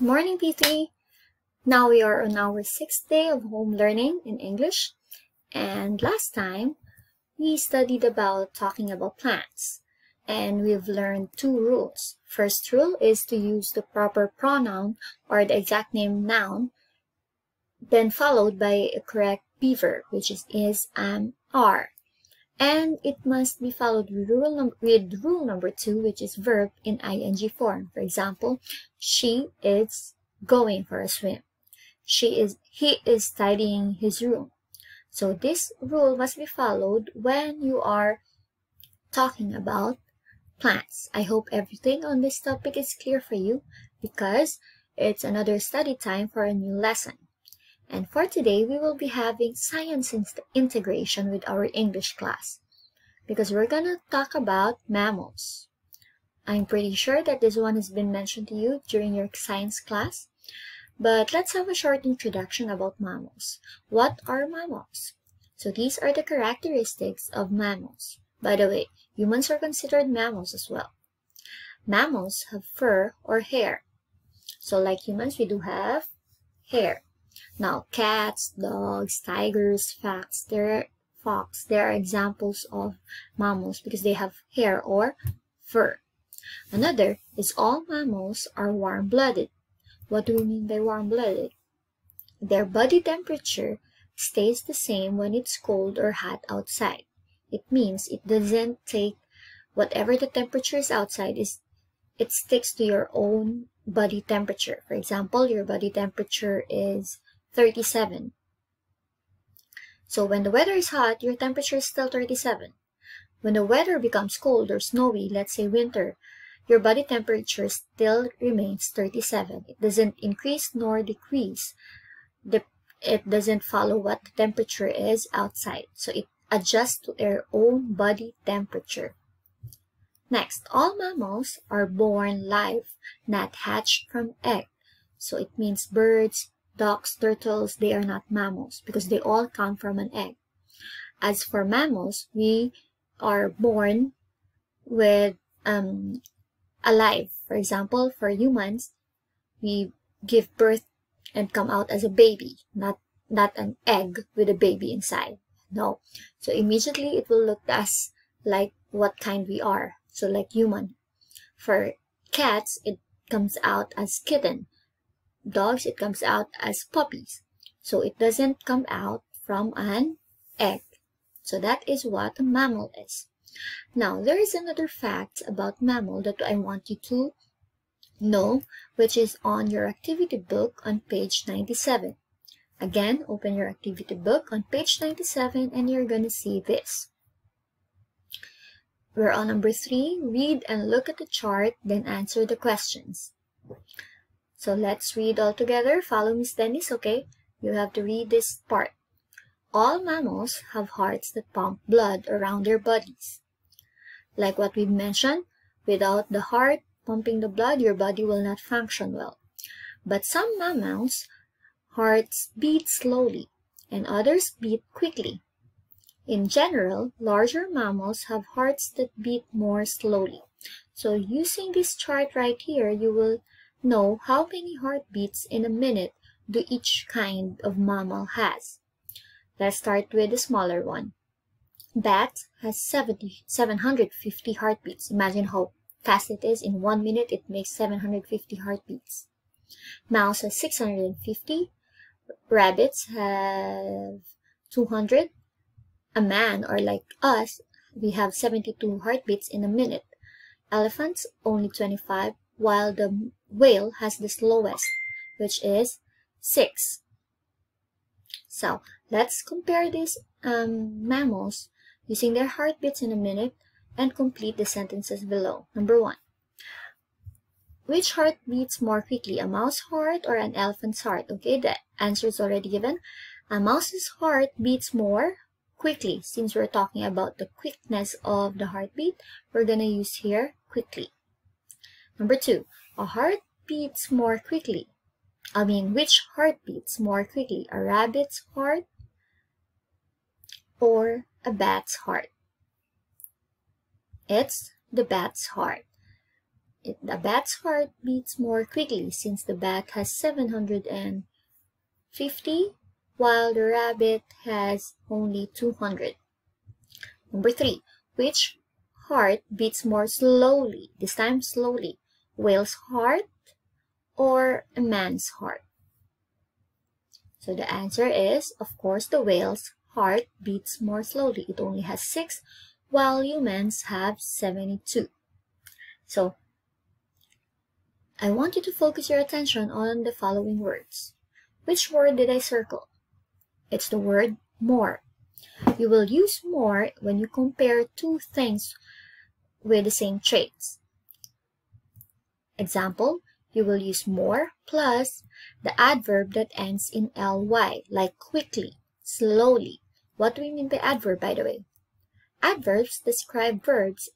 Morning, P3. Now we are on our sixth day of home learning in English. And last time, we studied about talking about plants. And we've learned two rules. First rule is to use the proper pronoun or the exact name noun, then followed by a correct be verb, which is is, am, are. And it must be followed with rule, with rule number two, which is verb in ing form. For example, she is going for a swim. She is, he is tidying his room. So this rule must be followed when you are talking about plants. I hope everything on this topic is clear for you because it's another study time for a new lesson. And for today, we will be having science integration with our English class because we're going to talk about mammals. I'm pretty sure that this one has been mentioned to you during your science class, but let's have a short introduction about mammals. What are mammals? So these are the characteristics of mammals. By the way, humans are considered mammals as well. Mammals have fur or hair. So like humans, we do have hair. Now, cats, dogs, tigers, fox, they're, fox, they are examples of mammals because they have hair or fur. Another is all mammals are warm-blooded. What do we mean by warm-blooded? Their body temperature stays the same when it's cold or hot outside. It means it doesn't take whatever the temperature is outside is it sticks to your own body temperature. For example, your body temperature is 37. So when the weather is hot, your temperature is still 37. When the weather becomes cold or snowy, let's say winter, your body temperature still remains 37. It doesn't increase nor decrease. It doesn't follow what the temperature is outside. So it adjusts to your own body temperature. Next, all mammals are born live, not hatched from egg. So it means birds, ducks, turtles, they are not mammals because they all come from an egg. As for mammals, we are born with um, alive. For example, for humans, we give birth and come out as a baby, not, not an egg with a baby inside. No. So immediately it will look us like what kind we are. So like human. For cats, it comes out as kitten. Dogs, it comes out as puppies. So it doesn't come out from an egg. So that is what a mammal is. Now, there is another fact about mammal that I want you to know, which is on your activity book on page 97. Again, open your activity book on page 97 and you're going to see this. We're on number 3. Read and look at the chart, then answer the questions. So let's read all together. Follow Miss Dennis, okay? You have to read this part. All mammals have hearts that pump blood around their bodies. Like what we've mentioned, without the heart pumping the blood, your body will not function well. But some mammals' hearts beat slowly, and others beat quickly. In general, larger mammals have hearts that beat more slowly. So using this chart right here, you will know how many heartbeats in a minute do each kind of mammal has. Let's start with the smaller one. Bat has 70, 750 heartbeats. Imagine how fast it is. In one minute, it makes 750 heartbeats. Mouse has 650. Rabbits have 200. A man, or like us, we have 72 heartbeats in a minute. Elephants, only 25, while the whale has the slowest, which is 6. So, let's compare these um, mammals using their heartbeats in a minute and complete the sentences below. Number one. Which heart beats more quickly, a mouse heart or an elephant's heart? Okay, the answer is already given. A mouse's heart beats more quickly. Since we're talking about the quickness of the heartbeat, we're going to use here quickly. Number two, a heart beats more quickly. I mean, which heart beats more quickly, a rabbit's heart or a bat's heart? It's the bat's heart. it, the bat's heart beats more quickly since the bat has 750 while the rabbit has only 200. Number three, which heart beats more slowly? This time slowly. Whale's heart or a man's heart? So the answer is, of course, the whale's heart beats more slowly. It only has 6, while humans have 72. So, I want you to focus your attention on the following words. Which word did I circle? It's the word more. You will use more when you compare two things with the same traits. Example, you will use more plus the adverb that ends in ly, like quickly, slowly. What do we mean by adverb, by the way? Adverbs describe verbs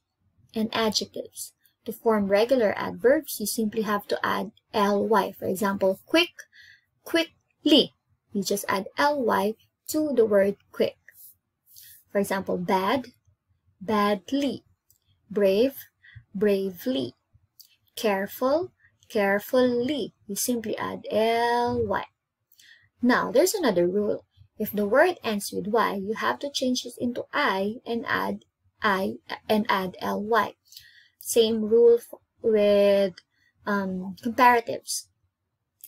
and adjectives. To form regular adverbs, you simply have to add ly. For example, quick, quickly. You just add ly to the word quick. For example, bad, badly. Brave, bravely. Careful, carefully. You simply add ly. Now, there's another rule. If the word ends with y, you have to change it into i and add i and add ly. Same rule with um, comparatives,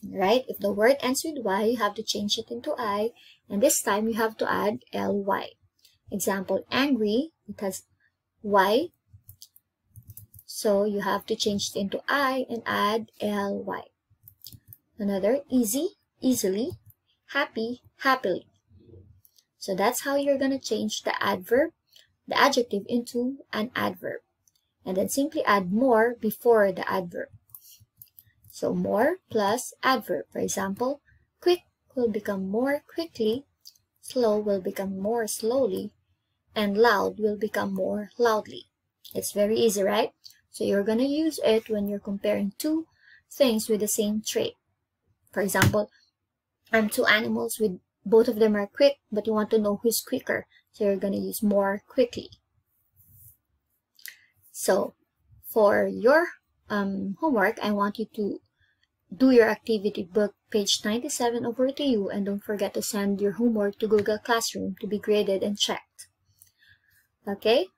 right? If the word ends with y, you have to change it into i, and this time you have to add ly. Example, angry, it has y, so you have to change it into i and add ly. Another, easy, easily, happy, happily. So that's how you're going to change the adverb, the adjective into an adverb and then simply add more before the adverb. So more plus adverb. For example, quick will become more quickly, slow will become more slowly, and loud will become more loudly. It's very easy, right? So you're going to use it when you're comparing two things with the same trait. For example, I'm two animals with both of them are quick, but you want to know who's quicker. So you're going to use more quickly. So for your um, homework, I want you to do your activity book page 97 over to you and don't forget to send your homework to Google Classroom to be graded and checked. Okay,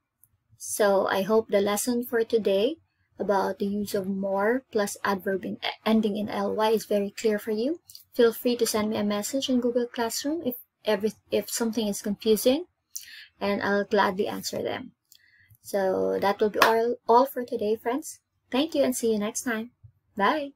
so I hope the lesson for today about the use of more plus adverb in, ending in ly is very clear for you. Feel free to send me a message in Google Classroom if, every, if something is confusing and I'll gladly answer them. So that will be all, all for today, friends. Thank you and see you next time. Bye.